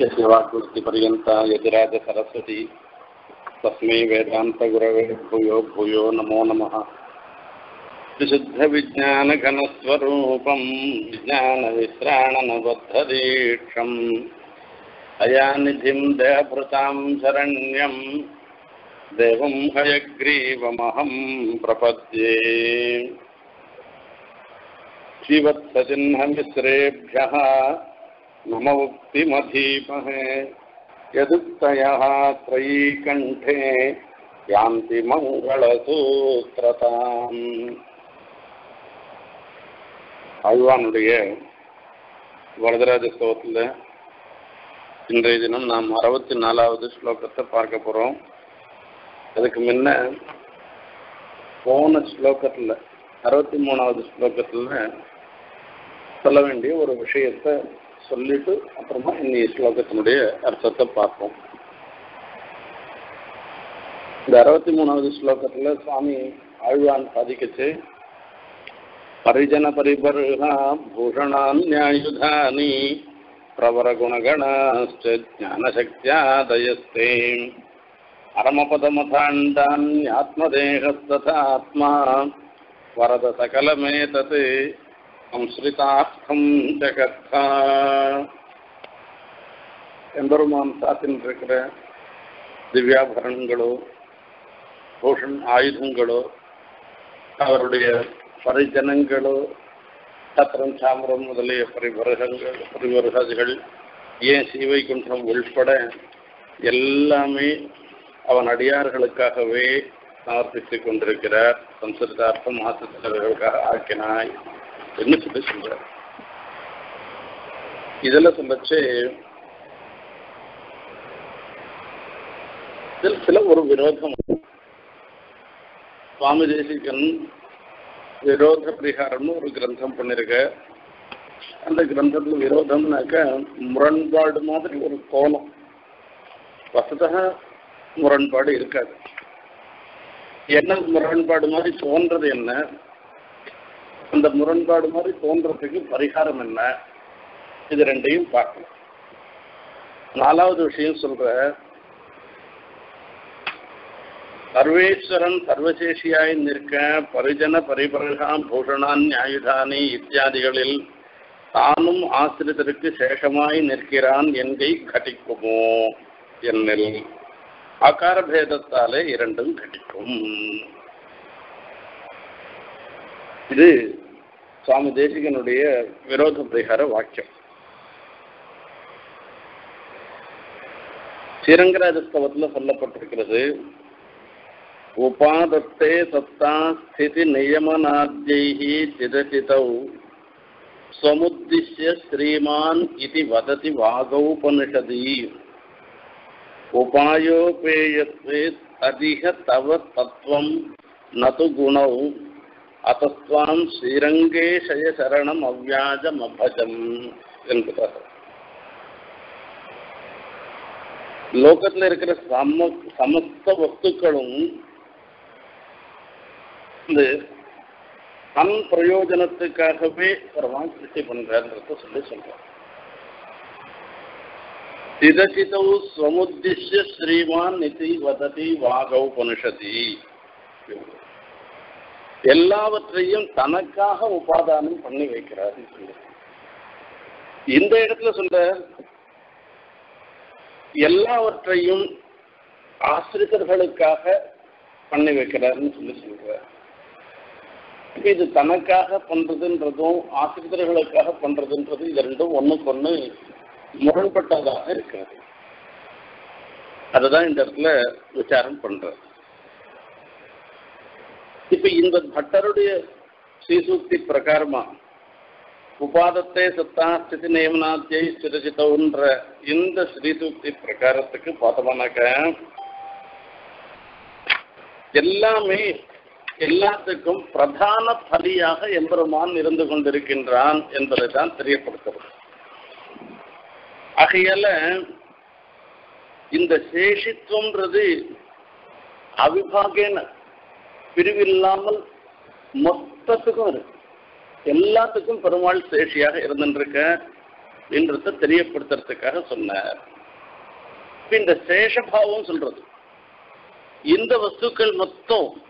यस्य वाक्कृतिपर्यन्ता यतिराजसरस्वती, तस्मै वेदान्तगुरवे भूयो भूयो नमो नमः। विशुद्धविज्ञानघनस्वरूपम् विज्ञानविश्राणनबद्धदीक्षम् अयानिधिं देहभृतां शरण्यम् देवं हयग्रीवमहं प्रपद्ये। श्रीवत्सचिह्नमिश्रेभ्यः नम उक्तिमधीमहे यदुक्तयः त्रयीकण्ठे यान्ति மங்களசூத்திரதாம் ஆழ்வானுடைய வரதராஜ ஸ்லோகத்தில் இன்றைய தினம் நாம் அறுபத்தி நாலாவது ஸ்லோகத்தை பார்க்க போகிறோம் அதுக்கு முன்ன போன ஸ்லோகத்தில் அறுபத்தி மூணாவது ஸ்லோகத்தில் சொல்ல வேண்டிய ஒரு விஷயத்தை சொல்லிட்டு அப்புறமா இன்னி ஸ்லோகத்தினுடைய அர்த்தத்தை பார்ப்போம். இந்த அறுபத்தி மூணாவது ஸ்லோகத்தில் சுவாமி ஆழ்வான் சாதிக்கச்சு பரிஜன பரிபர்ஹா பூஷணான்யாயுதானி பிரவரகுணகணாச்ச ஞானசக்தியாதயஸ்தே அரமபதமதாண்டான்யாத்மதேகஸ்ததாத்மா வரத சகலமேதத் சம்ஸ்ரிதார்த்தம் ஜகத்தா எம்பெருமான் சாத்தின் இருக்கிற திவ்யாபரணங்களோ பூஷன் ஆயுதங்களோ அவருடைய பரிஜனங்களோ சத்திரம் சாமரம் முதலிய பரிவரகங்கள் பரிவரகாதிகள் ஏன் சீவைகுண்டம் உள்பட எல்லாமே அவன் அடியார்களுக்காகவே சமர்ப்பித்துக் கொண்டிருக்கிறார். சம்ஸ்கிருதார்த்தம் ஆசிரியர்களுக்காக ஆக்கினாய். என்று சொல்லி சொல்றார் இதுல சொல்லச்சு இதில் சில ஒரு விரோதம். சுவாமி தேசிகன் விரோத பரிகாரம்னு ஒரு கிரந்தம் பண்ணிருக்க. அந்த கிரந்தத்தில் விரோதம்னாக்க முரண்பாடு மாதிரி ஒரு கோலம். வசதக முரண்பாடு இருக்காது. என்ன முரண்பாடு மாதிரி தோன்றது என்ன? அந்த முரண்பாடு மாதிரி தோன்றதுக்கு பரிகாரம் என்ன? இது ரெண்டையும் பார்க்கலாம் நாலாவது விஷயம் சொல்ற சர்வேஸ்வரன் சர்வசேஷியாய் நிற்க பரிஜன பரிபரகாம் பூஷணான் நியாயுதானி இத்தியாதிகளில் தானும் ஆசிரியத்திற்கு சேஷமாய் நிற்கிறான் என்கை கட்டிக்குமோ என்னில். ஆகார பேதத்தாலே இரண்டும் கட்டிக்கும். இது சுவாமி தேசிகனுடைய விரோத பரிகார வாக்கியம் ஸ்ரீரங்கராஜ ஸ்தவத்தில் சொல்லப்பட்டிருக்கிறது உபாதத்தே சத்தா ஸ்திதி நியமனாத்யைஹி திதசிதௌ சமுத்திஷ்ய ஸ்ரீமான் இது வததி வாகௌபனிஷதி உபாயோபேயத்வே அதிக தவ தத்துவம் நது குணௌ गुणौ அத்தஸ்துவாம் ஸ்ரீரங்கேஷய சரணம் அவ்வியாஜம் அபஜம் என்கிறார் லோகத்தில் இருக்கிற சம சமஸ்த வஸ்துக்களும் வந்து தன் பிரயோஜனத்துக்காகவே பகவான் சிருஷ்டி பண்றாருன்றத சொல்லி சொல்றார் சிதசிதௌ ஸ்வமுத்திஷ்ய ஸ்ரீவான் நிதி வததி வாகௌ பனுஷதி. எல்லாவற்றையும் தனக்காக உபாதானம் பண்ணி வைக்கிறார் இந்த இடத்துல சொல்ற எல்லாவற்றையும் ஆசிரியர்களுக்காக பண்ணி வைக்கிறாருன்னு சொல்லி சொல்ற இது தனக்காக பண்றதுன்றதும் ஆசிரியர்களுக்காக பண்றதுன்றது இது ரெண்டும் ஒண்ணுக்கு ஒண்ணு முரண்பட்டதாக இருக்கிறது. அதுதான் இந்த இடத்துல விசாரம் பண்றது இப்ப இந்த பட்டருடைய ஸ்ரீசூக்தி பிரகாரமா உபாதத்தை சத்தா ஸ்திதி நியமனாத்தியை சிரசித்தவுன்ற இந்த ஸ்ரீசூக்தி பிரகாரத்துக்கு பார்த்தோம்னாக்க எல்லாமே எல்லாத்துக்கும் பிரதான பலியாக எம்பெருமான் இருந்து கொண்டிருக்கின்றான் என்பதை தான் தெரியப்படுத்துறது. ஆகையால இந்த சேஷித்துவம்ன்றது அவிபாகேன. பிரிவில்லாமல் மொத்தத்துக்கும் இருக்கு. எல்லாத்துக்கும் பெருமாள் சேஷியாக இருந்துருக்க அப்படின்றத தெரியப்படுத்துறதுக்காக சொன்னார். இப்ப இந்த சேஷபாவம் சொல்றது. இந்த வஸ்துக்கள் மொத்தம்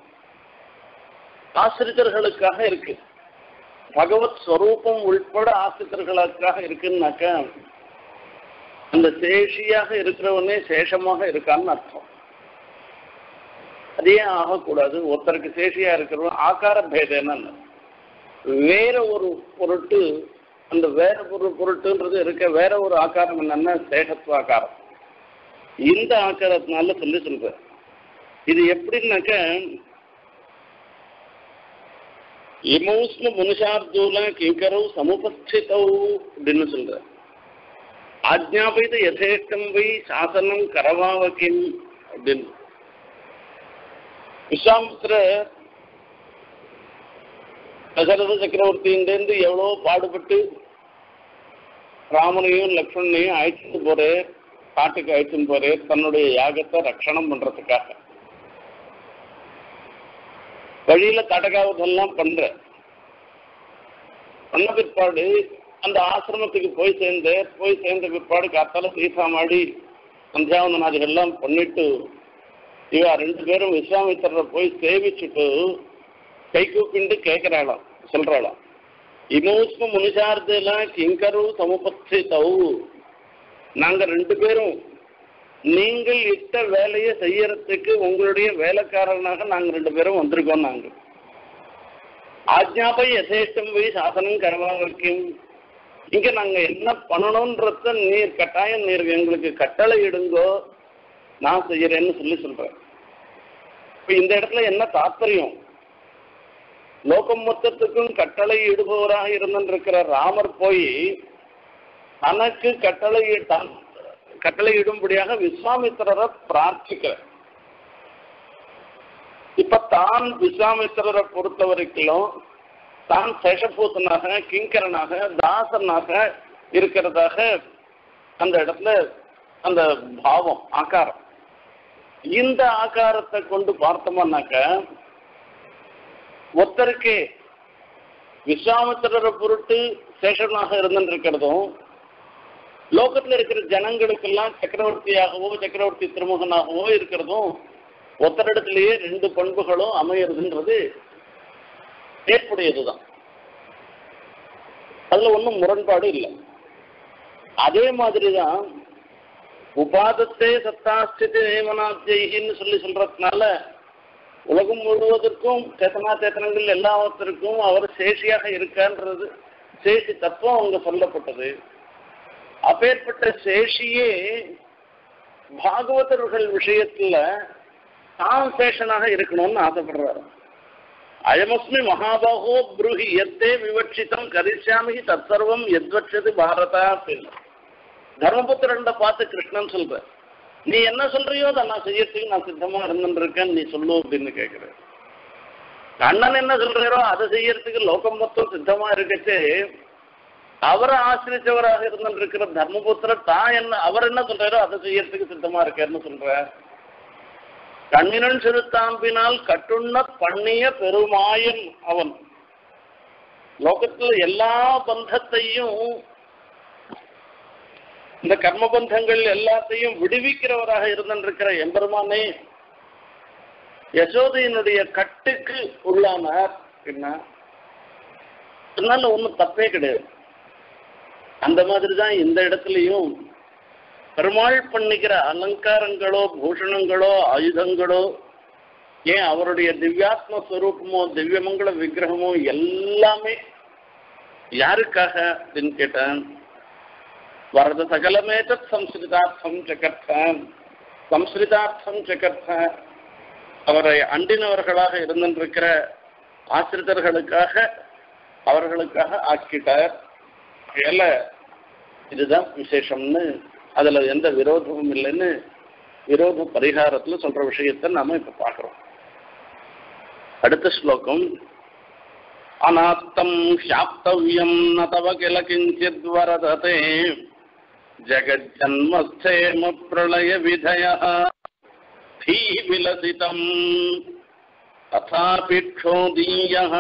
ஆசிரியர்களுக்காக இருக்கு. பகவத் ஸ்வரூபம் உள்பட ஆசிரியர்களுக்காக இருக்குன்னாக்கா அந்த சேஷியாக இருக்கிறவனே சேஷமாக இருக்கான்னு அர்த்தம். அதையே ஆகக்கூடாது. ஒருத்தருக்கு சேஷியா இருக்கிறவங்க ஆகார பேதன்னு வேற ஒரு பொருட்டு அந்த வேற ஒரு பொருட்டுன்றது இருக்க வேற ஒரு ஆக்காரம் என்னன்னா சேஷத்துவ ஆக்காரம் இந்த ஆக்காரத்தினால சொல்லி சொல்ற இது எப்படின்னாக்க இமௌஸ்ம மனுஷார்ஜூல கிங்கரவு சமுபஸ்திதவு அப்படின்னு சொல்ற ஆஜ்ஞாபித யதேஷ்டம் வை சாசனம் கரவாவகிம் அப்படின்னு. விஸ்வாமித்திர தசரத சக்கரவர்த்தியிலிருந்து எவ்வளோ பாடுபட்டு ராமனையும் லக்ஷ்மணனையும் அழைச்சிட்டு போறேன் காட்டுக்கு அழைச்சிட்டு போறே தன்னுடைய யாகத்தை ரட்சணம் பண்றதுக்காக. வழியில கடகாவதெல்லாம் பண்ற. பண்ண பிற்பாடு அந்த ஆசிரமத்துக்கு போய் சேர்ந்த போய் சேர்ந்த பிற்பாடு காத்தால சீசா மாடி சந்தியாவந்தனாதிகள்லாம் பண்ணிட்டு இவ ரெண்டு பேரும் விஸ்வாமித்திரரை போய் சேவிச்சுட்டு கை கூப்பிண்டு கேட்கிறாளாம் சொல்றாளாம். இமோஸ்ம முனிசார்தல கிங்கரு சமுபத்தி தவு. நாங்க ரெண்டு பேரும் நீங்கள் இட்ட வேலையை செய்யறதுக்கு உங்களுடைய வேலைக்காரனாக நாங்கள் ரெண்டு பேரும் வந்திருக்கோம் நாங்கள் ஆஜ்ஞாபை யசேஷ்டம் போய் சாசனம் கரவாக்கும் இங்க நாங்க என்ன பண்ணணும்ன்றத நீர் கட்டாயம் நீர் எங்களுக்கு கட்டளை இடுங்கோ. நான் செய்யறேன்னு சொல்லி சொல்றேன். இப்ப இந்த இடத்துல என்ன தாத்பரியம்? லோகம் மொத்தத்துக்கும் கட்டளை இடுபவராக இருந்திருக்கிற ராமர் போய் தனக்கு கட்டளை கட்டளை இடும்படியாக விஸ்வாமித்திரரை பிரார்த்திக்கிறார். இப்ப தான் விஸ்வாமித்திரரை பொறுத்த வரைக்கும் தான் சேஷபூத்தனாக கிங்கரனாக தாசனாக இருக்கிறதாக அந்த இடத்துல அந்த பாவம் ஆக்காரம் இந்த ஆகாரத்தை கொண்டு பார்த்தோம்னாக்க ஒத்தருக்கே விஸ்வாமித்திரரை பொருட்டு சேஷனாக இருந்துருக்கிறதும் லோகத்துல இருக்கிற ஜனங்களுக்கெல்லாம் சக்கரவர்த்தியாகவோ சக்கரவர்த்தி திருமுகனாகவோ இருக்கிறதும் ஒத்தரிடத்திலேயே ரெண்டு பண்புகளும் அமையிறதுன்றது ஏற்புடையதுதான் அதுல ஒன்றும் முரண்பாடு இல்லை. அதே மாதிரிதான் உபாதத்தே சத்தாஸ்திதி நியமனாத்தியின்னு சொல்லி சொல்றதுனால உலகம் முழுவதற்கும் சேத்தனா சேத்தனங்கள் எல்லாவற்றிற்கும் அவர் சேஷியாக இருக்கான்றது சேஷி தத்துவம் அங்க சொல்லப்பட்டது. அப்பேற்பட்ட சேஷியே பாகவதர்கள் விஷயத்துல தான் சேஷனாக இருக்கணும்னு ஆசைப்படுறாரு. அயமஸ்மி மகாபாகோ புருஹி எத்தே விவட்சிதம் கரிசாமி தற்சர்வம் எத்வட்சது பாரதா அப்படின்னு தர்மபுத்திரண்ட பார்த்து கிருஷ்ணன் சொல்ற. நீ என்ன சொல்றியோ அதை நான் செய்யறதுக்கு நான் சித்தமா இருந்துருக்கேன் நீ சொல்லு அப்படின்னு கேட்கிற கண்ணன் என்ன சொல்றாரோ அதை செய்யறதுக்கு லோகம் மொத்தம் சித்தமா இருக்கச்சு அவரை ஆசிரிச்சவராக இருந்திருக்கிற தர்மபுத்திரர் தான் என்ன அவர் என்ன சொல்றாரோ அதை செய்யறதுக்கு சித்தமா இருக்காருன்னு சொல்ற. கண்ணினன் சிறுத்தாம்பினால் கட்டுண்ண பண்ணிய பெருமாயன் அவன். லோகத்துல எல்லா பந்தத்தையும் இந்த கர்மபந்தங்கள் எல்லாத்தையும் விடுவிக்கிறவராக இருந்திருக்கிற எம்பெருமானே யசோதையினுடைய கட்டுக்கு உள்ளானார். என்ன? அதனால ஒன்றும் தப்பே கிடையாது. அந்த மாதிரி தான் இந்த இடத்துலையும் பெருமாள் பண்ணிக்கிற அலங்காரங்களோ பூஷணங்களோ ஆயுதங்களோ ஏன் அவருடைய திவ்யாத்ம ஸ்வரூபமோ திவ்யமங்கள விக்கிரகமோ எல்லாமே யாருக்காக அப்படின்னு கேட்டேன்? வரத சகலமேதத் சம்ஸ்கிருதார்த்தம் ஜகர்த்த சம்ஸ்கிருதார்த்தம் ஜகர்த்த அவரை அண்டினவர்களாக இருந்திருக்கிற ஆசிரிதர்களுக்காக அவர்களுக்காக ஆக்கிட்டார். ஏல இதுதான் விசேஷம்னு அதுல எந்த விரோதமும் இல்லைன்னு விரோத பரிகாரத்துல சொல்ற விஷயத்தை நாம இப்ப பார்க்குறோம். அடுத்த ஸ்லோகம் அநாத்தம் ஹியாப்தவியம் ந தவ கில கிஞ்சித் வரததே ஜகஜன்மஸ்தேம பிரளய விதய தீ விலசிதம் ததாபி க்ஷோதீயः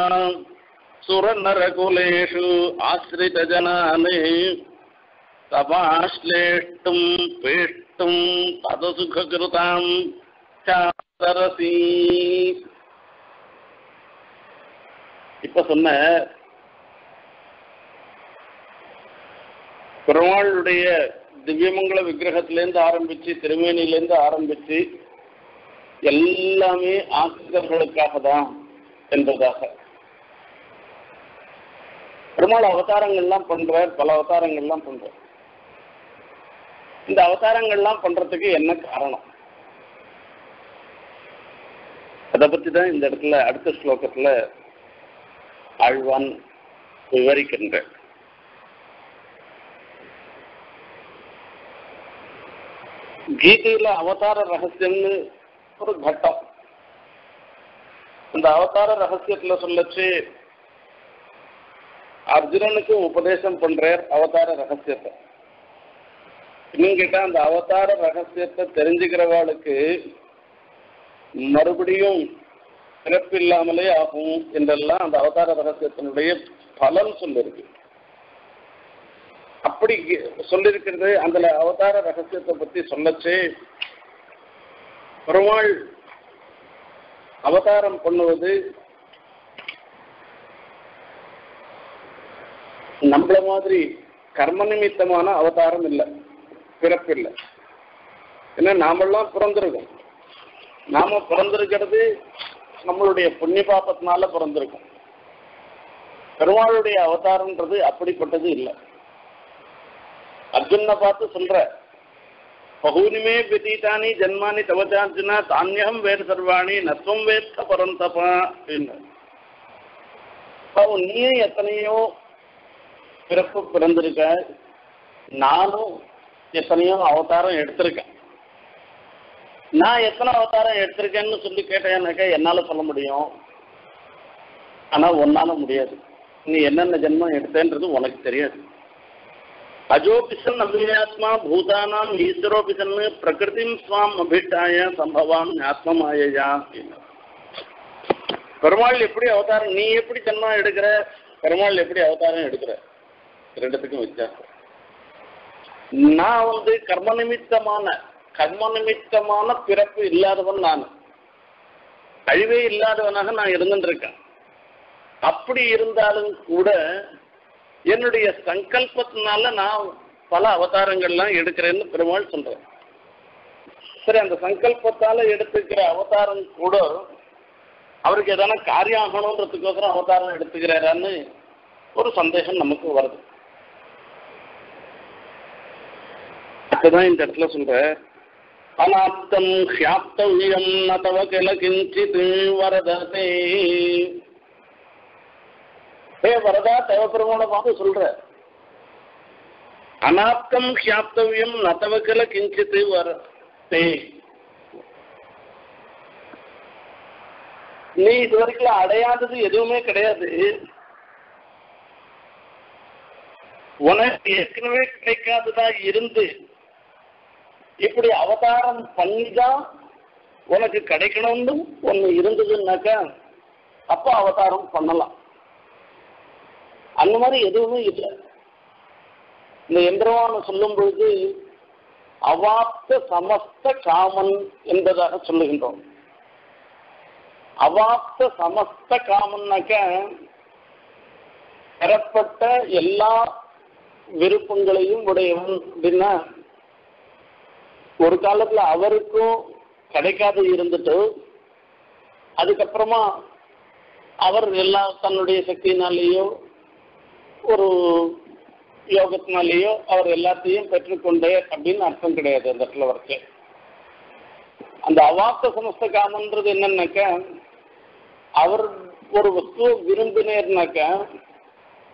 சுரநரகுலேஷு ஆசிரிதஜனானே தபாஸ்லேஷ்டும் பேஷ்டும் பதசுகிருதாம் சாதரசி இப்ப சொன்ன பெருமாளுடைய திவ்யமங்கல விக்கிரகத்திலேருந்து ஆரம்பிச்சு திருமேனிலேருந்து ஆரம்பிச்சு எல்லாமே ஆசிரியர்களுக்காக தான் என்பதாக. பெருமாள் அவதாரங்கள்லாம் பண்றார் பல அவதாரங்கள்லாம் பண்றார். இந்த அவதாரங்கள்லாம் பண்றதுக்கு என்ன காரணம்? அதை பத்தி தான் இந்த இடத்துல அடுத்த ஸ்லோகத்துல ஆழ்வான் விவரிக்கின்ற கீதையில அவதார ரகசியம்னு ஒரு கட்டம். இந்த அவதார ரகசியத்துல சொல்லச்சு அர்ஜுனனுக்கு உபதேசம் பண்றார் அவதார ரகசியத்தை. இன்னும் கேட்டா அந்த அவதார ரகசியத்தை தெரிஞ்சுக்கிறவாளுக்கு மறுபடியும் பிறப்பு இல்லாமலே ஆகும் என்றெல்லாம் அந்த அவதார ரகசியத்தினுடைய பலன் சொல்லிருக்கு. அப்படி சொல்லிருக்கிறது அந்த அவதார ரகசியத்தை பத்தி சொல்லச்சு பெருமாள் அவதாரம் பண்ணுவது நம்மள மாதிரி கர்ம நிமித்தமான அவதாரம் இல்லை பிறப்பு இல்லை. ஏன்னா நாமெல்லாம் பிறந்திருக்கோம். நாம பிறந்திருக்கிறது நம்மளுடைய புண்ணிய பாப்பத்தினால பிறந்திருக்கோம். பெருமாளுடைய அவதாரம்ன்றது அப்படிப்பட்டது இல்லை. அர்ஜுனை பார்த்து சொல்ற. பகூனிமே விதீதானி ஜன்மானி தவச்சார்ஜுனா தானியம் வேறு சர்வாணி நத்வம் வேத்த பரந்தபா அப்படின்னு நீயும் எத்தனையோ பிறப்பு பிறந்திருக்க. நானும் எத்தனையோ அவதாரம் எடுத்திருக்கேன். நான் எத்தனை அவதாரம் எடுத்திருக்கேன்னு சொல்லி கேட்டேன்னாக்கா என்னால சொல்ல முடியும். ஆனா ஒன்னால முடியாது. நீ என்னென்ன ஜென்மம் எடுத்தேன்றது உனக்கு தெரியாது. அஜோபிசன் அவ்யாத்மா பூதானாம் ஈஸ்வரோபிசன் பிரகிருதிம் ஸ்வாம் அபிட்டாய சம்பவாம் ஆத்மமாயா பெருமாள் எப்படி அவதாரம்? நீ எப்படி ஜென்மம் எடுக்கிற? பெருமாள் எப்படி அவதாரம் எடுக்கிற? ரெண்டுத்துக்கும் வித்தியாசம். நான் வந்து கர்ம நிமித்தமான கர்ம நிமித்தமான பிறப்பு இல்லாதவன் நான். அழிவே இல்லாதவனாக நான் இருந்துருக்கேன் அப்படி இருந்தாலும் கூட என்னுடைய சங்கல்பத்தினால நான் பல அவதாரங்கள்லாம் எடுக்கிறேன்னு பெருமாள் சொல்றேன் சரி அந்த சங்கல்பத்தால எடுத்துக்கிற அவதாரம் கூட அவருக்கு எதனா காரியம் ஆகணுன்றதுக்கோசரம் அவதாரம் எடுத்துக்கிறாரான்னு ஒரு சந்தேகம் நமக்கு வருது. அதுதான் இந்த இடத்துல சொல்ற அனாப்தம் ஹியாப்தவியம் நதவ கிள கிஞ்சித் வரதே ஹே வரதா தேவபெருமான பார்த்து சொல்ற. அநாப்தம் ஹியாப்தவியம் நத்தவக்கல கிஞ்சித்து வர நீ இது வரைக்கும் அடையாதது எதுவுமே கிடையாது. உனக்கு ஏற்கனவே கிடைக்காததா இருந்து இப்படி அவதாரம் பண்ணிதான் உனக்கு கிடைக்கணும்னு ஒண்ணு இருந்ததுன்னாக்கா அப்ப அவதாரம் பண்ணலாம். அந்த மாதிரி எதுவுமே இல்லை. இந்த எந்திரவான சொல்லும் பொழுது அவாப்த சமஸ்த காமன் என்பதாக சொல்லுகின்றோம். அவாப்த சமஸ்த காமன்னாக்க பெறப்பட்ட எல்லா விருப்பங்களையும் உடையவன் அப்படின்னா ஒரு காலத்துல அவருக்கும் கிடைக்காது இருந்துட்டு அதுக்கப்புறமா அவர் எல்லா தன்னுடைய சக்தியினாலேயோ ஒரு யோகத்தினாலேயோ அவர் எல்லாத்தையும் பெற்றுக்கொண்டே அப்படின்னு அர்த்தம் கிடையாது அந்த இடத்துல வரைக்கும் அந்த அவாப்த சமஸ்த காமன்றது என்னன்னாக்க அவர் ஒரு வஸ்துவை விரும்பினேர்னாக்க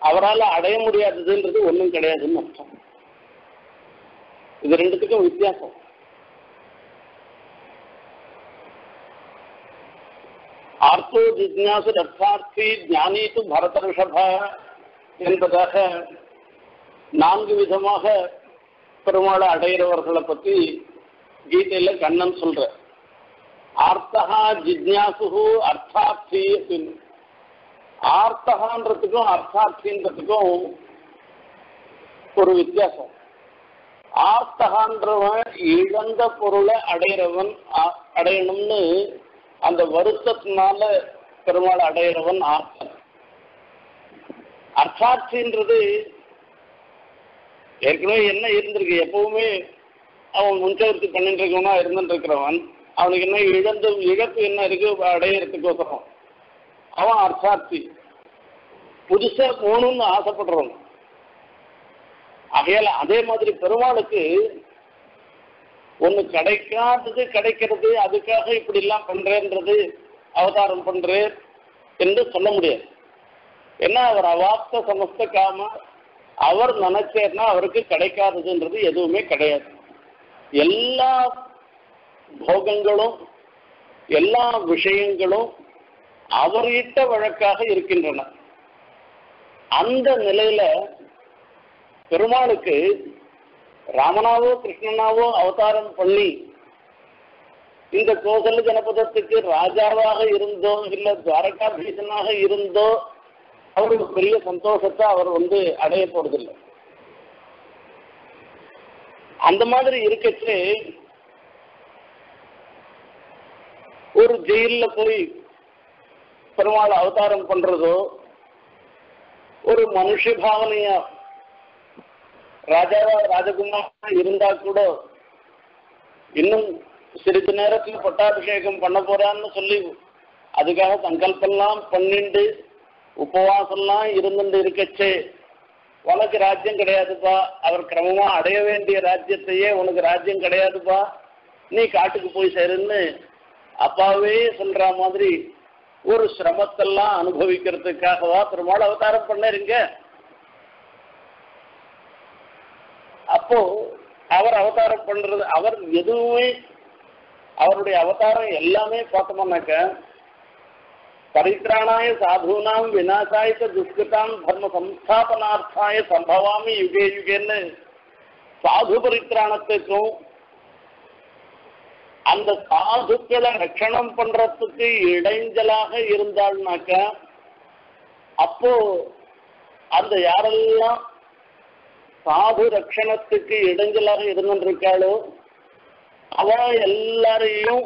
அவரால் அடைய முடியாததுன்றது ஒன்றும் கிடையாதுன்னு அர்த்தம். இது ரெண்டுத்துக்கும் வித்தியாசம். ஆர்த்தோ ஜிக்னாசு ரத்தார்த்தி ஞானி து பரத ரிஷப என்பதாக நான்கு விதமாக பெருமாளை அடைகிறவர்களை பற்றி கீதையில கண்ணன் சொல்ற ஆர்த்தகா ஜிக்னாசு அர்த்தார்த்தி அப்படின்னு ஆர்த்தகான்றதுக்கும் அர்த்தார்த்தின்றதுக்கும் ஒரு வித்தியாசம். ஆர்த்தகான்றவன் இழந்த பொருளை அடையிறவன் அ- அடையணும்னு அந்த வருத்தத்தினால பெருமாள் அடையிறவன் ஆர்த்தன். அர்த்தாட்சின்றது ஏற்கனவே என்ன இருந்திருக்கு? எப்பவுமே அவன் முன்சவர்த்தி பண்ணிட்டு இருக்கவனா இருந்துட்டு இருக்கிறவன். அவனுக்கு என்ன இழந்து இழப்பு என்ன இருக்கு? அடையறதுக்கோசரம். அவன் அர்த்தார்த்தி. புதுசா போகணும்னு ஆசைப்படுறவன். ஆகையால அதே மாதிரி பெருமாளுக்கு ஒன்று கிடைக்காதது கிடைக்கிறது அதுக்காக இப்படி எல்லாம் பண்றேன்றது அவதாரம் பண்றேன் என்று சொல்ல முடியாது. ஏன்னா அவர் அவாப்த சமஸ்த காம அவர் நினைச்சேர்னா அவருக்கு கிடைக்காததுன்றது எதுவுமே கிடையாது. எல்லா போகங்களும் எல்லா விஷயங்களும் அவர்கிட்ட வழக்காக இருக்கின்றன. அந்த நிலையில பெருமாளுக்கு ராமனாவோ கிருஷ்ணனாவோ அவதாரம் பண்ணி இந்த கோகல் ஜனபதத்துக்கு ராஜாவாக இருந்தோ இல்ல துவாரகாபீசனாக இருந்தோ அவருக்கு பெரிய சந்தோஷத்தை அவர் வந்து அடைய போறதில்லை. அந்த மாதிரி இருக்கச்சு ஒரு ஜெயில்ல போய் பெருமாள் அவதாரம் பண்றதோ ஒரு மனுஷ பாவனைய ராஜாவா ராஜகுமாரா இருந்தா கூட இன்னும் சிறிது நேரத்துல பட்டாபிஷேகம் பண்ண போறான்னு சொல்லி அதுக்காக சங்கல்பெல்லாம் பண்ணிண்டு உபவாசம்லாம் இருந்துட்டு இருக்கச்சே. உனக்கு ராஜ்யம் கிடையாதுப்பா. அவர் கிரமமா அடைய வேண்டிய ராஜ்யத்தையே உனக்கு ராஜ்யம் கிடையாதுப்பா. நீ காட்டுக்கு போய் சேருன்னு அப்பாவே சொல்ற மாதிரி ஒரு சிரமத்தெல்லாம் அனுபவிக்கிறதுக்காகவா பெருமாள் அவதாரம் பண்ணிருங்க. அப்போ அவர் அவதாரம் பண்றது அவர் எதுவுமே அவருடைய அவதாரம் எல்லாமே பார்த்தோம்னாக்க பரித்ராணாய சாதுனாம் விநாசாய ச துஷ்கிருதாம் தர்ம சம்ஸ்தாபனார்த்தாய சம்பவாமி யுகே யுகேன்னு சாது பரித்ராணத்துக்கும் அந்த சாதுக்களை ரட்சணம் பண்றதுக்கு இடைஞ்சலாக இருந்தாள்னாக்க அப்போ அந்த யாரெல்லாம் சாது ரட்சணத்துக்கு இடைஞ்சலாக இருந்துருக்காளோ அவ எல்லாரையும்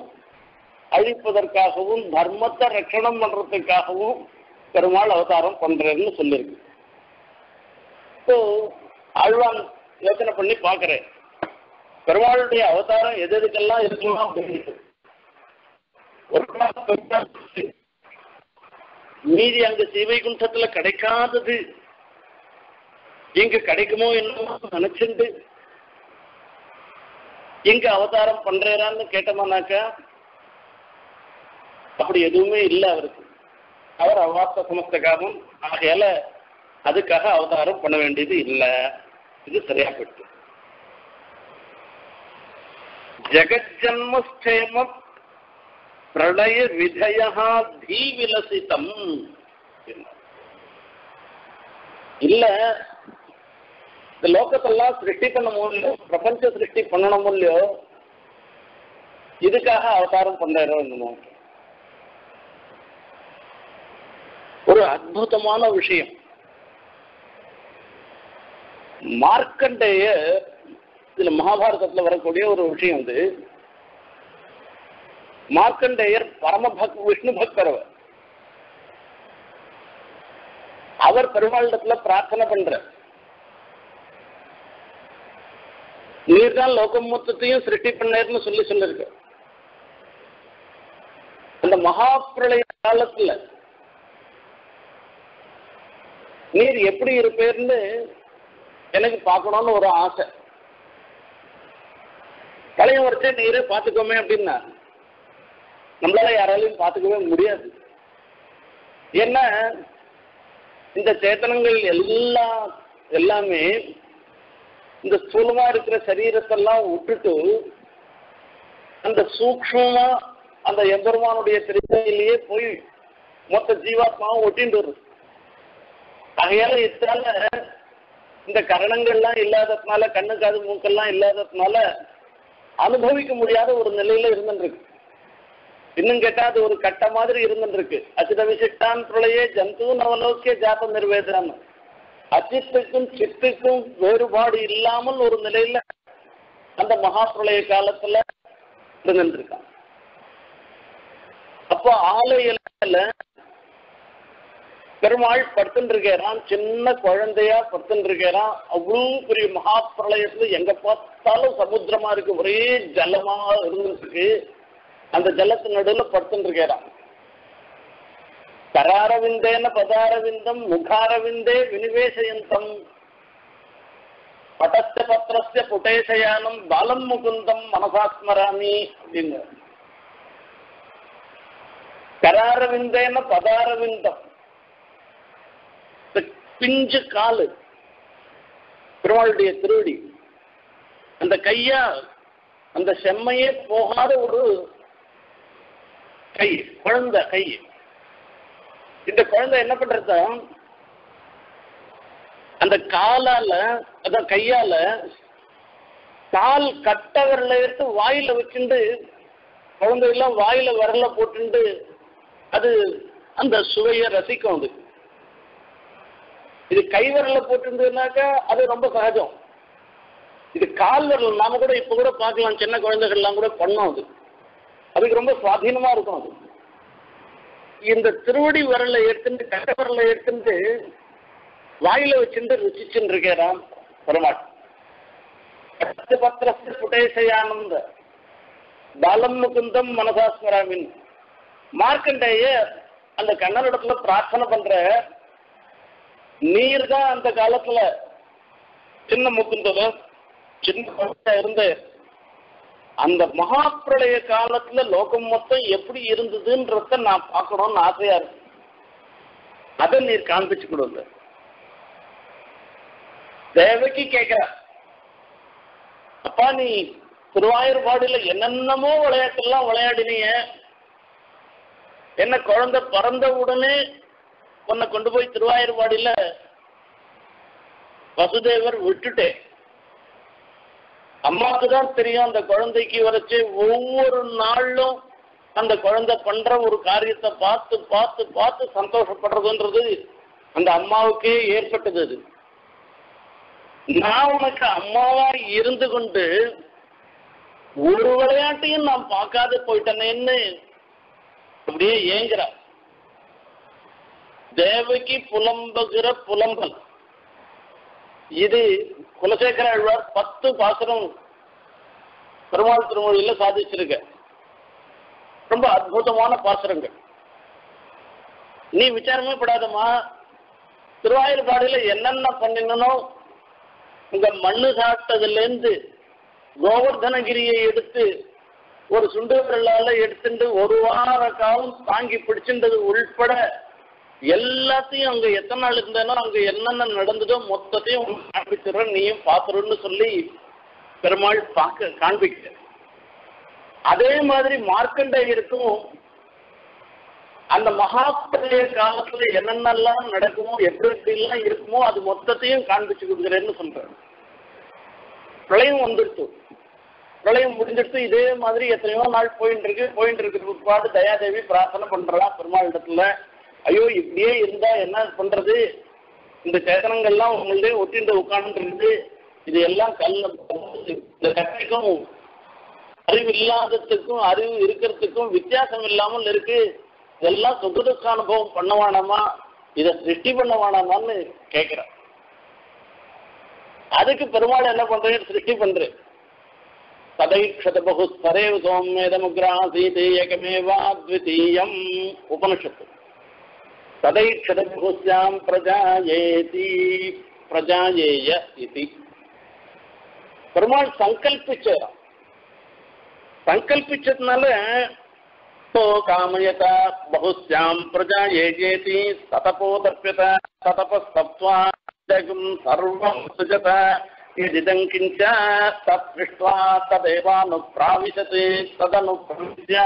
அழிப்பதற்காகவும் தர்மத்தை ரட்சணம் பண்றதுக்காகவும் பெருமாள் அவதாரம் பண்றேன்னு சொல்லியிருக்கு இப்போ ஆழ்வான் யோசனை பண்ணி பார்க்கிறேன். பெருமாளுடைய அவதாரம் எது எதுக்கெல்லாம் இருக்கலாம் அப்படின்னு ஒரு காலம் பெருமாள் மீதி அங்க சீவைகுண்டத்துல கிடைக்காதது. இங்க கிடைக்குமோ என்னமோ நினைச்சுண்டு. இங்க அவதாரம் பண்றான்னு கேட்டோம்னாக்கா அப்படி எதுவுமே இல்லை அவருக்கு. அவர் அவாப்த சமஸ்தகாமம் ஆகையால அதுக்காக அவதாரம் பண்ண வேண்டியது இல்லை. இது சரியா போயிட்டு ஜெகஜன்மஸ்தேம பிரளய விதையா தீவிலசிதம். இல்ல இந்த லோகத்தெல்லாம் சிருஷ்டி பண்ண முடியலையோ பிரபஞ்ச சிருஷ்டி பண்ணணும் இல்லையோ இதுக்காக அவதாரம் பண்றாரோ என்னமோ. ஒரு அற்புதமான விஷயம். மார்க்கண்டேய இதுல மகாபாரதத்துல வரக்கூடிய ஒரு விஷயம் இது மார்க்கண்டேயர் பரம பக் விஷ்ணு பக்தர் அவர். பெருமாளிடத்துல பிரார்த்தனை பண்ற நீர்தான் லோகம் மொத்தத்தையும் சிருஷ்டி பண்ணேர்னு சொல்லி சொல்லிருக்க அந்த மகா காலத்துல நீர் எப்படி இருப்பேர்னு எனக்கு பார்க்கணும்னு ஒரு ஆசை. பழைய வரைச்சே நீரே பார்த்துக்கோமே அப்படின்னா நம்மளால யாராலையும் பார்த்துக்கவே முடியாது. ஏன்னா இந்த சேத்தனங்கள் எல்லாம் எல்லாமே இந்த ஸ்தூலமா இருக்கிற சரீரத்தெல்லாம் விட்டுட்டு அந்த சூக்ஷமா அந்த எம்பெருமானுடைய திருக்கையிலேயே போய் மொத்த ஜீவாத்மாவும் ஒட்டிட்டு வருது ஆகையால இதால இந்த கரணங்கள்லாம் இல்லாததுனால கண்ணு காது மூக்கெல்லாம் இல்லாததுனால அனுபவிக்க முடியாத ஒரு நிலையில இருந்துருக்கு இன்னும் கேட்டா அது ஒரு கட்ட மாதிரி இருந்துருக்கு அச்சித விசிட்டான் பிரளையே ஜந்து நவலோக்கிய ஜாத நிர்வேதனம் அச்சித்துக்கும் சித்துக்கும் வேறுபாடு இல்லாமல் ஒரு நிலையில அந்த மகாபிரளய காலத்துல இருந்துருக்கான் அப்போ ஆலயில பெருமாள் படுத்துட்டு இருக்கிறான் சின்ன குழந்தையா படுத்துட்டு இருக்கிறான் அவ்வளவு பெரிய மகாபிரளயத்துல எங்க பார்த்தாலும் சமுத்திரமா இருக்கு ஒரே ஜலமா இருந்துருக்கு அந்த ஜலத்து நடுவில் படுத்துட்டு இருக்கிறான் கராரவிந்தேன பதாரவிந்தம் முகாரவிந்தே வினிவேசயந்தம். பட்டஸ்த பத்திரஸ்ய புட்டேசயானம் பாலம் முகுந்தம் மனசாத்மராமி அப்படின்னு. கராரவிந்தேன பதாரவிந்தம். பிஞ்சு காலு. பெருமாளுடைய திருவடி. அந்த கையா அந்த செம்மையே போகாத ஒரு கை குழந்தை கை. இந்த குழந்தை என்ன பண்றது அந்த காலால அதான் கையால கால் கட்டவரில் எடுத்து வாயில வச்சுட்டு குழந்தையெல்லாம் வாயில வரல போட்டுண்டு அது அந்த சுவையை ரசிக்கும் அது. இது கைவரல போட்டிருந்ததுனாக்கா அது ரொம்ப சகஜம். இது கால் விரல் நாம கூட இப்ப கூட பார்க்கலாம். சின்ன குழந்தைகள்லாம் கூட பண்ணோம் அது. அதுக்கு ரொம்ப சுவாதீனமா இருக்கும் அது. இந்த திருவடி விரலை எடுத்துட்டு கட்ட விரலை எடுத்துட்டு வாயில வச்சுட்டு ருச்சிச்சுட்டு இருக்கிறான் பெருமாள் பத்திரஸ்து புட்டேசையானந்த பாலம் முகுந்தம் மனசாஸ்மராமின். மார்க்கண்டேய அந்த கண்ணனிடத்துல பிரார்த்தனை பண்ற நீர் தான் அந்த காலத்துல சின்ன முக்குந்தத. சின்ன குழந்தையா இருந்து அந்த மகாப்பிரளய காலத்துல லோகம் மொத்தம் எப்படி இருந்ததுன்றத நான் பார்க்கணும்னு ஆசையா இருக்கு. அதை நீர் காண்பிச்சு கொடுங்க தேவைக்கு கேட்கிற அப்பா நீ திருவாயூர்பாடியில என்னென்னமோ விளையாட்டெல்லாம் விளையாடினீங்க. என்ன குழந்தை பிறந்த உடனே உன்னை கொண்டு போய் திருவாயூர்பாடியில வசுதேவர் விட்டுட்டேன் அம்மாவுக்கு தான் தெரியும் அந்த குழந்தைக்கு வரைச்சு ஒவ்வொரு நாளும் அந்த குழந்தை பண்ற ஒரு காரியத்தை பார்த்து பார்த்து பார்த்து சந்தோஷப்படுறதுன்றது அந்த அம்மாவுக்கே ஏற்பட்டது அது. நான் உனக்கு அம்மாவா இருந்து கொண்டு ஒரு விளையாட்டையும் நான் பார்க்காது போயிட்டேனேன்னு அப்படியே ஏங்குறா தேவகி புலம்புகிற புலம்பல். இது குலசேகர ஆழ்வார் பத்து பாசனம் பெருமாள் திருமொழியில சாதிச்சிருக்க. ரொம்ப அற்புதமான பாசுரங்கள். நீ விசாரமே படாதம்மா. திருவாயூர்பாடியில என்னென்ன பண்ணினோ உங்க மண்ணு சாப்பிட்டதுல இருந்து கோவர்தனகிரியை எடுத்து ஒரு சுண்டு விரலால எடுத்துட்டு ஒரு வார காலம் தாங்கி பிடிச்சின்றது உள்பட எல்லாத்தையும் அங்க எத்தனை நாள் இருந்தேனோ அங்க என்னென்ன நடந்ததோ மொத்தத்தையும் காண்பிச்சிடுறேன் நீயும் பாத்துறன்னு சொல்லி பெருமாள் பார்க்க காண்பிக்க அதே மாதிரி மார்க்கண்டேயருக்கும் அந்த மகாபிரளய காலத்துல என்னென்னலாம் நடக்குமோ எப்படி எப்படிலாம் இருக்குமோ அது மொத்தத்தையும் காண்பிச்சு கொடுக்குறேன்னு சொல்றேன் பிரளயம் வந்துடுச்சு பிரளயம் முடிஞ்சிடுச்சு இதே மாதிரி எத்தனையோ நாள் போயிட்டு இருக்கு போயிட்டு இருக்கிற பாடு தயாதேவி பிரார்த்தனை பண்றா பெருமாள் இடத்துல ஐயோ இப்படியே இருந்தா என்ன பண்றது? இந்த சேதனங்கள்லாம் உங்களுடைய ஒட்டிண்டு உட்கார்ந்து இது எல்லாம் கல்ல இந்த கட்டைக்கும் அறிவு இல்லாததுக்கும் அறிவு இருக்கிறதுக்கும் வித்தியாசம் இல்லாமல் இருக்கு. இதெல்லாம் சுகதுக்க அனுபவம் பண்ண வேணாமா இதை சிருஷ்டி பண்ண வேணாமான்னு கேட்கிறேன் அதுக்கு பெருமாள் என்ன பண்றேன் சிருஷ்டி பண்றேன் ததைக்ஷத பகுஸ்தரேவ சௌமியதமுக்ராசீத் ஏகமேவாத்விதீயம். உபனிஷத்து. ததைக்ஷத பகுஸ்யாம் பிரஜாயேதி பிரஜாயேய இது பெருமாள் சங்கல்பிச்சாராம் சங்கல்பிச்சதுனால तो कामयत बहुस्यां प्रजा येजेति सतपोदप्यत सतपस्तप्त्वा जगं सर्वं सृजत यदिदं किञ्च तत्पृष्ट्वा तदेवानुप्राविशति तदनुप्रविश्य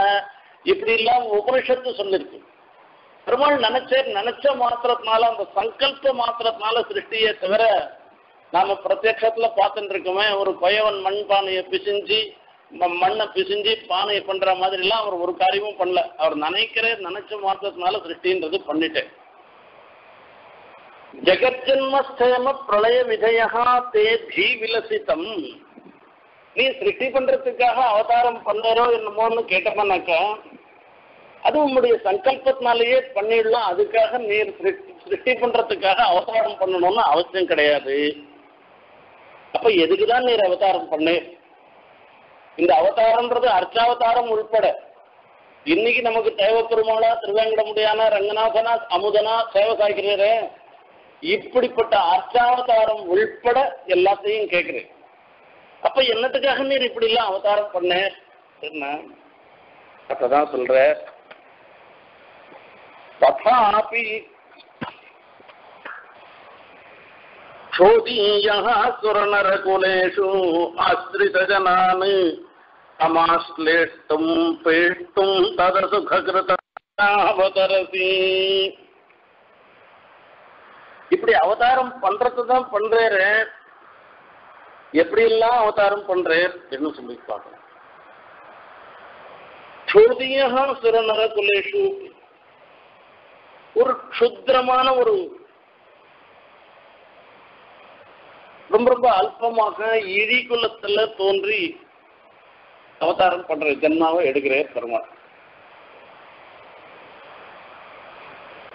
இப்படிலாம் உபனிஷத்து சொல்லிருக்கு பெருமாள் நினைச்ச நினைச்ச மாத்திரத்தினால அந்த சங்கல்ப மாத்திரத்தினால சிருஷ்டியே தவிர நாம பிரத்யட்சத்துல பார்த்துட்டு இருக்கோமே ஒரு பயவன் மண் பானையை பிசிஞ்சு மண்ணை பிசிஞ்சு பானையை பண்ற மாதிரி எல்லாம் அவர் ஒரு காரியமும் பண்ணல. அவர் நினைக்கிற நினைச்ச மாத்திரத்தினால சிருஷ்டின்றது பண்ணிட்டேன். ஜெகஜன்மஸ்தேம பிரளய விஜயா தே தீ விலசிதம். நீ சிருஷ்டி பண்றதுக்காக அவதாரம் பண்ணறோ என்னமோன்னு கேட்டோம்னாக்கா அது உங்களுடைய சங்கல்பத்தினாலேயே பண்ணிடலாம். அதுக்காக நீர் சிருஷ்டி- பண்றதுக்காக அவதாரம் பண்ணணும்னு அவசியம் கிடையாது. அப்ப எதுக்குதான் நீர் அவதாரம் பண்ணு? இந்த அவதாரம்ன்றது அர்ச்சாவதாரம் உள்பட. இன்னைக்கு நமக்கு தேவ பெருமாளா திருவேங்கடமுடியானா ரங்கநாதனா அமுதனா சேவை இப்படிப்பட்ட அர்ச்சாவதாரம் உள்பட எல்லாத்தையும் கேட்கிறேன். அப்ப என்னத்துக்காக நீர் இப்படி எல்லாம் அவதாரம் பண்ண? என்ன அப்பதான் சொல்ற. ததாபி சோதீயः சுரநரகுலேஷு ஆஸ்ரிதஜனான் அமாஸ்லேஷ்டும் பேஷ்டும் ததசுகிருதாவதரசி இப்படி அவதாரம் பண்றதுதான் பண்றேரு. எப்படி எல்லாம் அவதாரம் பண்றேர் என்று சொல்லி பார்க்கணும் சோதியா சுரநரகுலேஷு ஒரு க்ஷுத்ரமான ஒரு ரொம்ப ரொம்ப அல்பமாக இழி குலத்துல தோன்றி அவதாரம் பண்ற ஜென்மாவை எடுக்கிற பெருமாள்.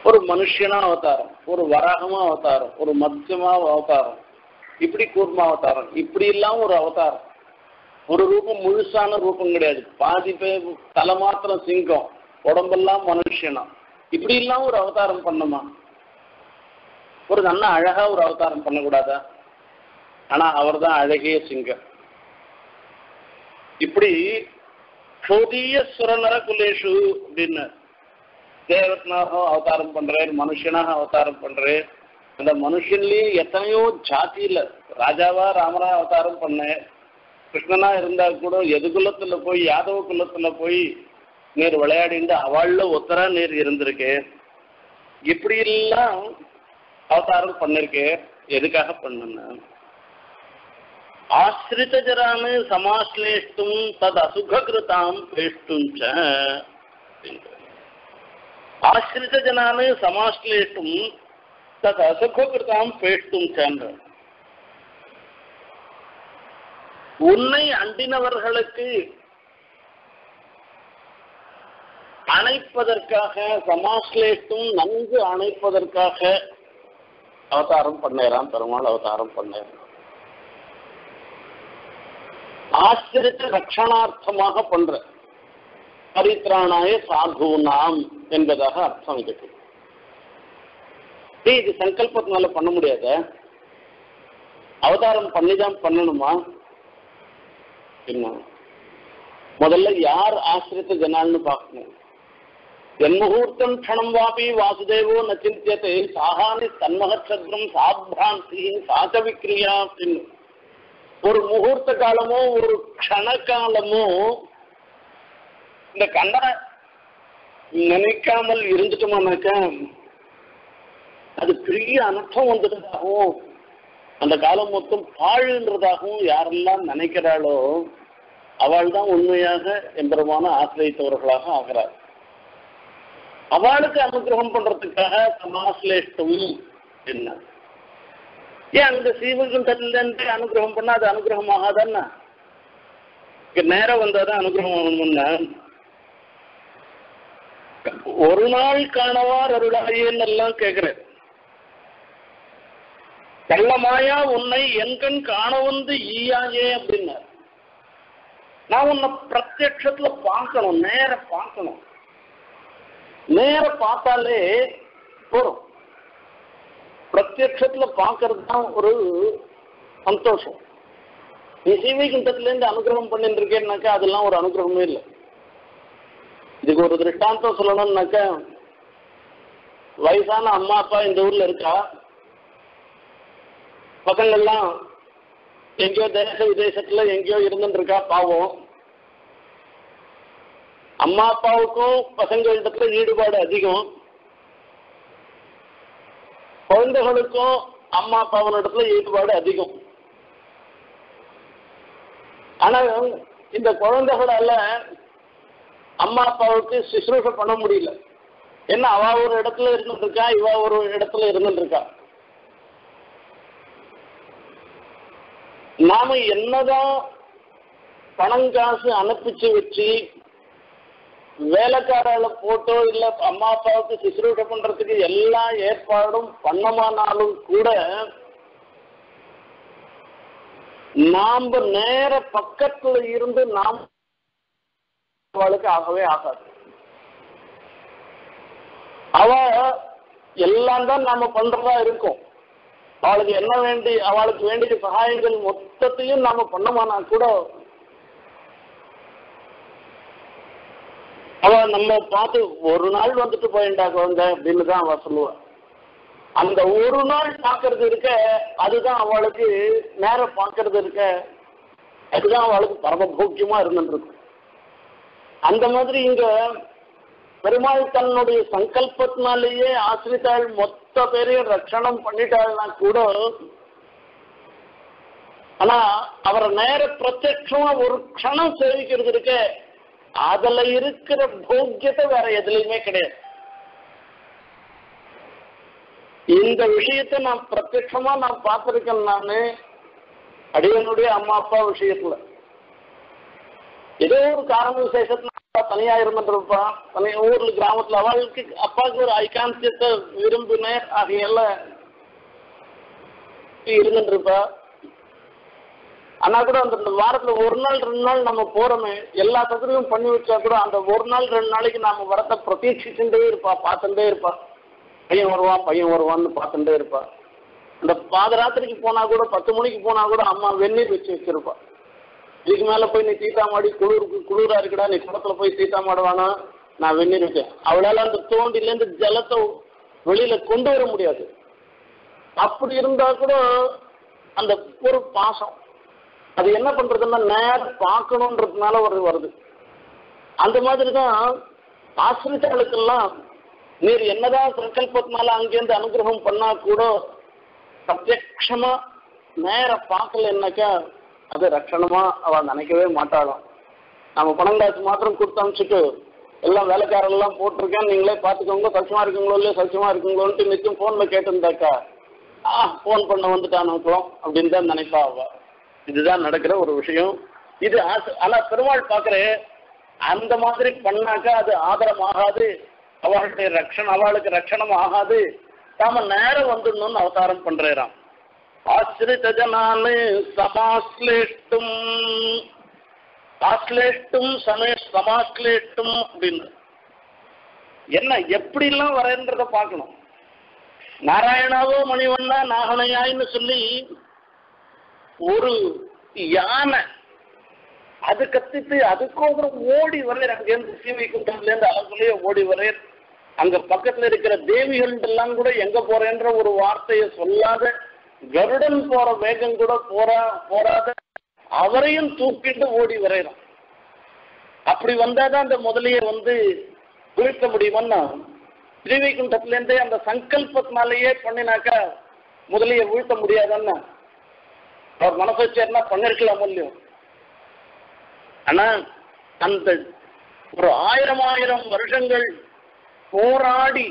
ஒரு மனுஷனா அவதாரம் ஒரு வராகமா அவதாரம் ஒரு மத்தியமா அவதாரம் இப்படி கூர்மா அவதாரம் இப்படி எல்லாம் ஒரு அவதாரம். ஒரு ரூபம் முழுசான ரூபம் கிடையாது. பாதி பேர் தலை மாத்திரம் சிங்கம் உடம்பெல்லாம் மனுஷனா. இப்படி எல்லாம் ஒரு அவதாரம் பண்ணுமா ஒரு நல்ல அழகா ஒரு அவதாரம் பண்ணக்கூடாதா? ஆனா அவர் தான் அழகிய சிங்கம் இப்படி சோதிய சுரநர குலேஷு அப்படின்னு தேவத்தனாக அவதாரம் பண்றேன் மனுஷனாக அவதாரம் பண்றேன். அந்த மனுஷன்லயே எத்தனையோ ஜாத்தியில ராஜாவா ராமரா அவதாரம் பண்ணேன். கிருஷ்ணனா இருந்தா கூட எது குலத்துல போய் யாதவ குலத்துல போய் நீர் விளையாடிண்டு அவள்ல ஒத்தரா நீர் இருந்திருக்கு. இப்படி எல்லாம் அவதாரம் பண்ணிருக்கேன் எதுக்காக பண்ணுன ஆசிரிதஜரானு சமாஸ்லேஷ்டும் தத் அசுகிருதாம் பேஷ்டும் ஆசிரித ஜனானு சமாஸ்லேஷ்டும் தத் அசுகிருதாம் பேஷ்டும் சன்ற உன்னை அண்டினவர்களுக்கு அணைப்பதற்காக சமாஸ்லேட்டும் நன்கு அணைப்பதற்காக அவதாரம் பண்ணேராம் பெருமாள் அவதாரம் பண்ணேன் ஆச்சரித்து ரட்சணார்த்தமாக பண்ற பரித்ராணாய சாதுனாம் என்பதாக அர்த்தம் இதுக்கு இது சங்கல்பத்தினால பண்ண முடியாத? அவதாரம் பண்ணிதான் பண்ணணுமா? என்ன? முதல்ல யார் ஆசிரித்த ஜனால்னு பார்க்கணும். என்முகூர்த்தம் க்ஷணம் வாபி வாசுதேவோ நச்சிந்தியத்தை சாகானி தன்மகச்சத்ரம் சாப்ராந்தி சாச்ச விக்ரியா அப்படின்னு ஒரு முகூர்த்த காலமோ ஒரு க்ஷண காலமோ இந்த கண்டனை நினைக்காமல் இருந்துட்டோமானாக்கா அது பெரிய அனர்த்தம் வந்துட்டதாகவும் அந்த காலம் மொத்தம் பாழுன்றதாகவும் யாரெல்லாம் நினைக்கிறாளோ அவள் தான் உண்மையாக எம்பெருமான ஆசிரியத்தவர்களாக ஆகிறாள். அவளுக்கு அனுகிரகம் பண்றதுக்காக சமாஸ்லேஷ்டம் என்ன? ஏன் அந்த சீவகம் சீவகுண்டத்திலிருந்து அனுகிரகம் பண்ணா அது அனுகிரகம் ஆகாதான இங்க நேரம் வந்தாதான் அனுகிரகம் ஆகணும்னா? ஒரு நாள் காணவார் அருளாயேன்னு எல்லாம் கேட்கிறேன். கள்ளமாயா உன்னை என்கண் காண வந்து ஈயாயே அப்படின்னார். நான் உன்னை பிரத்யட்சத்துல பார்க்கணும் நேர பார்க்கணும். நேர பார்த்தாலே போறோம் பிரத்யட்சத்துல பார்க்கறது தான் ஒரு சந்தோஷம். நீ சீவைகுண்டத்துல இருந்து அனுகிரகம் பண்ணிட்டு இருக்கேன்னாக்கா அதெல்லாம் ஒரு அனுகிரகமே இல்லை. இதுக்கு ஒரு திருஷ்டாந்தம் சொல்லணும்னாக்கா வயசான அம்மா அப்பா இந்த ஊர்ல இருக்கா? பசங்கள்லாம் எங்கேயோ தேச விதேசத்துல எங்கேயோ இருந்துட்டு இருக்கா பாவம். அம்மா அப்பாவுக்கும் பசங்களிடத்துல ஈடுபாடு அதிகம். குழந்தைகளுக்கும் அம்மா அப்பாவினிடத்துல ஈடுபாடு அதிகம். ஆனா இந்த குழந்தைகளால அம்மா அப்பாவுக்கு சுசுரூஷ பண்ண முடியல. என்ன அவ ஒரு இடத்துல இருந்துட்டு இருக்கா இவ ஒரு இடத்துல இருந்துட்டு இருக்கா நாம என்னதான் பணம் காசு அனுப்பிச்சு வச்சு வேலைக்காரால போட்டோ இல்ல அம்மா அப்பாவுக்கு சிசுரூட்ட பண்றதுக்கு எல்லா ஏற்பாடும் பண்ணமானாலும் கூட நாம நேர பக்கத்துல இருந்து நாம் அவளுக்கு ஆகவே ஆகாது. அவ எல்லாம் தான் நாம பண்றதா இருக்கும். அவளுக்கு என்ன வேண்டி அவளுக்கு வேண்டிய சகாயங்கள் மொத்தத்தையும் நாம பண்ணமானா கூட அவன் நம்ம பார்த்து ஒரு நாள் வந்துட்டு போயிண்டா குழந்தை அப்படின்னு தான் அவள் சொல்லுவா. அந்த ஒரு நாள் பார்க்கறது இருக்க அதுதான் அவளுக்கு நேரம் பார்க்கறது இருக்க அதுதான் அவளுக்கு பரமபோக்கியமா இருந்துருக்கு அந்த மாதிரி இங்க பெருமாள் தன்னுடைய சங்கல்பத்தினாலேயே ஆசிரித்தாள் மொத்த பேரையும் ரட்சணம் பண்ணிட்டாள்னா கூட ஆனா அவரை நேர பிரத்யட்சமா ஒரு க்ஷணம் சேவிக்கிறது இருக்க அதுல இருக்கிற போக்கியத்தை வேற எதுலையுமே கிடையாது. இந்த விஷயத்தை நான் பிரத்யமா நான் பார்த்திருக்கேன் நானு அடியனுடைய அம்மா அப்பா விஷயத்துல. ஏதோ ஒரு காரண விசேஷத்துல அப்பா தனியா இருந்துருப்பான். தனி ஊர்ல கிராமத்துல அவளுக்கு அப்பாவுக்கு ஒரு ஐகாந்தியத்தை விரும்பினர் ஆகையால இருந்துருப்பா. இருப்பா ஆனா கூட அந்த வாரத்துல ஒரு நாள் ரெண்டு நாள் நம்ம போறோமே. எல்லா தகுதியும் பண்ணி வச்சா கூட அந்த ஒரு நாள் ரெண்டு நாளைக்கு நாம வரத்தை பிரதீட்சிச்சுட்டே இருப்பா பார்த்துட்டே இருப்பா. பையன் வருவான் பையன் வருவான்னு பார்த்துட்டே இருப்பா. இந்த பாதராத்திரிக்கு போனா கூட பத்து மணிக்கு போனா கூட அம்மா வெந்நீர் வச்சு வச்சிருப்பா. இதுக்கு மேல போய் நீ தீட்டாமாடி குளிருக்கு குளிரா இருக்குடா நீ குளத்துல போய் தீட்டாமாடுவானா நான் வெந்நீர் வச்சேன். அவளால அந்த தோண்டில இருந்து ஜலத்தை வெளியில கொண்டு வர முடியாது. அப்படி இருந்தா கூட அந்த ஒரு பாசம். அது என்ன பண்றதுன்னா நேரம் பார்க்கணுன்றதுனால ஒரு வருது. அந்த மாதிரி தான் ஆசிரியர்களுக்கெல்லாம் நீர் என்னதான் சங்கல்பத்தினால அங்கேருந்து அனுகிரகம் பண்ணா கூட பிரத்யமா நேர பார்க்கலன்னாக்கா அது ரட்சணமா அவ நினைக்கவே மாட்டாளாம் நம்ம பணம் காசு மாத்திரம் கொடுத்து அனுப்பிச்சிட்டு எல்லாம் வேலைக்காரெல்லாம் போட்டிருக்கேன் நீங்களே பார்த்துக்கோங்க சச்சமா இருக்குங்களோ இல்லையோ சச்சமா இருக்குங்களோன்ட்டு நிச்சயம் ஃபோனில் கேட்டிருந்தாக்கா ஆ ஃபோன் பண்ண வந்துட்டான் அனுப்புறோம் அப்படின்னு தான் நினைப்பா அவ. இதுதான் நடக்கிற ஒரு விஷயம். இது ஆனா பெருமாள் பார்க்குற அந்த மாதிரி பண்ணாக்கா அது ஆதரம் ஆகாது அவளுடைய ரக்ஷன் அவளுக்கு ரட்சணம் ஆகாது நாம நேரம் வந்துடணும்னு அவதாரம் பண்றாம் ஆசிரித ஜனானு சமாஸ்லேஷ்டும் ஆஸ்லேஷ்டும் சமே சமாஸ்லேஷ்டும் அப்படின்னு. என்ன எப்படிலாம் வரேன்றத பார்க்கணும். நாராயணாவோ மணிவண்ணா நாகனையாயின்னு சொல்லி ஒரு யானை. அது கத்திட்டு அதுக்கப்புறம் ஓடி வரையர் அங்கேருந்து குண்டம்ல இருந்து அதுக்குள்ளேயே ஓடி வரையர் அங்க பக்கத்துல இருக்கிற தேவிகள் எல்லாம் கூட எங்க போறேன்ற ஒரு வார்த்தையை சொல்லாத கருடன் போற வேகம் கூட போறா போறாத அவரையும் தூக்கிட்டு ஓடி வரையறான் அப்படி வந்தாதான் அந்த முதலிய வந்து வீழ்த்த முடியுமன்னா ஸ்ரீவைகுண்டத்திலேருந்தே அந்த சங்கல்பத்தினாலேயே பண்ணினாக்கா முதலிய வீழ்த்த முடியாதன்னா அவர் மனசு பண்ணிருக்கலாம் இல்லையோ ஆனா அந்த ஒரு ஆயிரம் ஆயிரம் வருஷங்கள் போராடி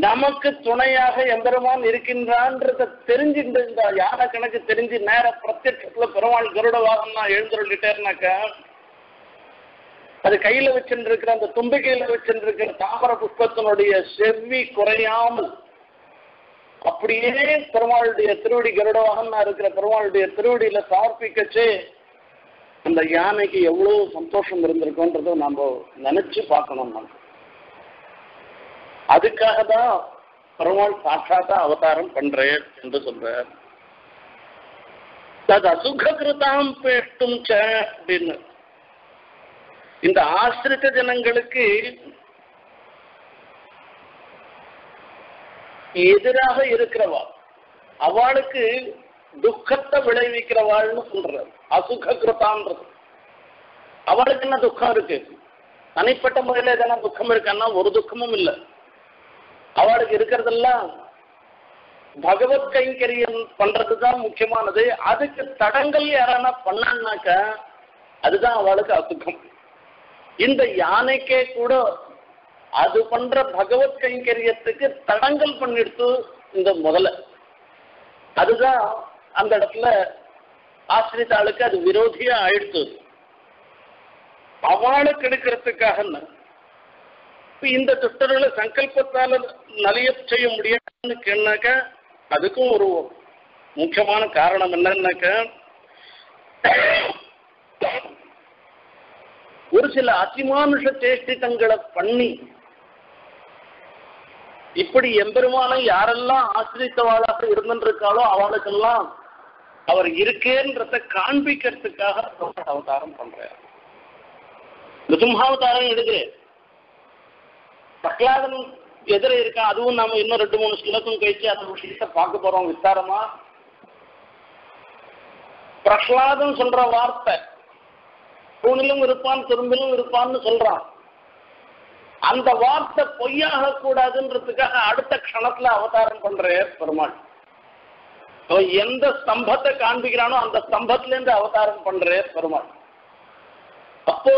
நமக்கு துணையாக எம்பெருமான் இருக்கின்றான்றத தெரிஞ்சுட்டு இந்த யானை கணக்கு தெரிஞ்சு நேர பிரத்யட்சத்துல பெருமாள் கருட வாகனா எழுந்துருட்டாருனாக்கா அது கையில வச்சுருக்கிற அந்த தும்பிக்கையில இருக்கிற தாமர புஷ்பத்தினுடைய செவ்வி குறையாமல் அப்படியே பெருமாளுடைய திருவடி கருடவாகனா இருக்கிற பெருமாளுடைய திருவடியில சமர்ப்பிக்கச்சே அந்த யானைக்கு எவ்வளவு சந்தோஷம் இருந்திருக்கோன்றத நம்ம நினைச்சு பார்க்கணும் நம்ம. அதுக்காக தான் பெருமாள் சாட்சாத்தா அவதாரம் பண்றேன் என்று சொல்றார். தது அசுகிருதாம் பேட்டும் அப்படின்னு. இந்த ஆசிரித்த ஜனங்களுக்கு எதிராக இருக்கிறவா? அவளுக்கு துக்கத்தை விளைவிக்கிறவாள்னு சொல்றாரு. அசுக அவளுக்கு என்ன துக்கம் இருக்கு? தனிப்பட்ட முறையில் எதனா துக்கம் இருக்கான்னா ஒரு துக்கமும் இல்லை. அவளுக்கு இருக்கிறதெல்லாம் பகவத் கைங்கரியம் பண்றதுதான் முக்கியமானது. அதுக்கு தடங்கள் யாரானா பண்ணான்னாக்க அதுதான் அவளுக்கு அசுகம். இந்த யானைக்கே கூட அது பண்ற பகவத் கைங்கரியத்துக்கு தடங்கள் பண்ணிடுத்து இந்த முதல்ல அதுதான் அந்த இடத்துல ஆசிரியத்தாளுக்கு அது விரோதியா ஆயிடுத்து. அவளை கெடுக்கிறதுக்காக இப்ப இந்த துஷ்டர்களை சங்கல்பத்தால நலிய செய்ய முடியாதுன்னு கேட்டாக்க அதுக்கும் ஒரு முக்கியமான காரணம் என்னன்னாக்க ஒரு சில அதிமானுஷ சேஷ்டிதங்களை பண்ணி இப்படி எம்பெருமானை யாரெல்லாம் ஆசிரித்தவாளாக இருந்திருக்காளோ அவளுக்கெல்லாம் அவர் இருக்கேன்றத காண்பிக்கிறதுக்காக அவதாரம் பண்றார். நிருசிம்ஹாவதாரம் எடுக்கு பிரகலாதன் எதிர இருக்கா? அதுவும் நாம இன்னும் ரெண்டு மூணு ஸ்லோகம் கழிச்சு அந்த விஷயத்தை பார்க்க போறோம் விஸ்தாரமா பிரகலாதன் சொல்ற வார்த்தை தூணிலும் இருப்பான் திரும்பிலும் இருப்பான்னு சொல்றான். அந்த வார்த்தை பொய்யாக கூடாதுன்றதுக்காக அடுத்த க்ஷணத்துல அவதாரம் பண்ற பெருமாள். எந்த ஸ்தம்பத்தை காண்பிக்கிறானோ அந்த ஸ்தம்பத்துல இருந்து அவதாரம் பண்ற பெருமாள். அப்போ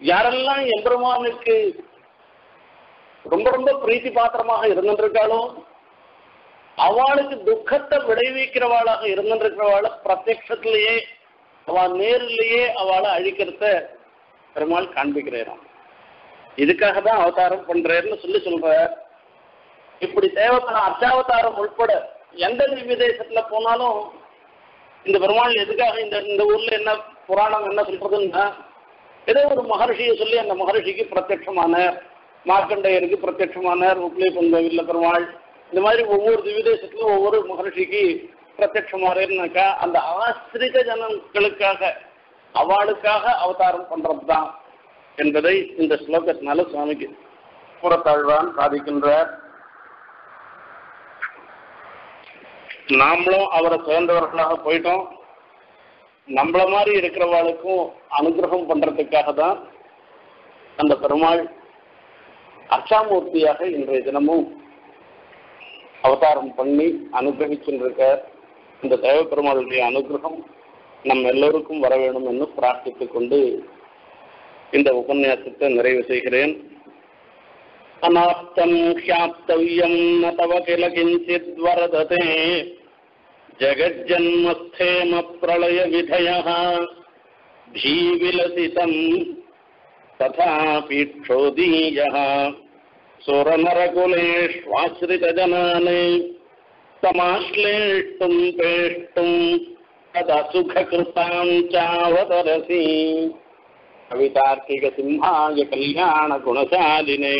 யாரெல்லாம் எம்பெருமானுக்கு ரொம்ப ரொம்ப பிரீத்தி பாத்திரமாக இருந்துருக்காளோ அவளுக்கு துக்கத்தை விளைவிக்கிறவாளாக இருந்துருக்கிறவாளை பிரத்யட்சத்திலேயே அவள் நேரிலேயே அவளை அழிக்கிறத பெருமாள் காண்பிக்கிறான் இதுக்காக தான் அவதாரம் பண்றேன்னு சொல்லி சொல்ற. இப்படி தேவைப்பட அர்ச்சாவதாரம் உட்பட எந்த விதேசத்துல போனாலும் இந்த பெருமாள் எதுக்காக இந்த இந்த ஊர்ல என்ன புராணம் என்ன சொல்றதுன்னா ஏதோ ஒரு மகர்ஷியை சொல்லி அந்த மகர்ஷிக்கு பிரத்யட்சமான மார்க்கண்டையருக்கு பிரத்யட்சமான ருக்லி பொங்கவில்ல பெருமாள் இந்த மாதிரி ஒவ்வொரு திவ்ய ஒவ்வொரு மகர்ஷிக்கு பிரத்யட்சமாறேன்னாக்கா அந்த ஆசிரித ஜனங்களுக்காக அவளுக்காக அவதாரம் பண்றது தான் என்பதை இந்த ஸ்லோகத்தினால சுவாமிக்கு புறத்தாழ்வான் சாதிக்கின்றார். நாமளும் அவரை சேர்ந்தவர்களாக போயிட்டோம். நம்மள மாதிரி இருக்கிறவாளுக்கும் அனுகிரகம் பண்றதுக்காக தான் அந்த பெருமாள் அச்சாமூர்த்தியாக இன்றைய தினமும் அவதாரம் பண்ணி அனுகிரகிச்சுருக்கார் இந்த தேவ பெருமாளுடைய அனுகிரகம் நம் எல்லோருக்கும் வர வேண்டும் என்று பிரார்த்தித்துக் கொண்டு இந்த உபன்யாசத்தை நிறைவு செய்கிறேன் அநாப்தம் ஹியாப்தவ்யம் ந தவ கில கிஞ்சித் வரததே ஜகஜன்மஸ்தேம பிரளய விதய धीविलसितम् तथापीक्षोदीयः सुरनरकुलेष्वाश्रितजनान् समाश्लेष्टुम् पेष्टुम् तदसुखकृताम् चावतरसि कवितार्किकसिंहाय कल्याणगुणशालिने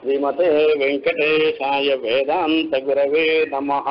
श्रीमते वेङ्कटेशाय वेदान्तगुरवे नमः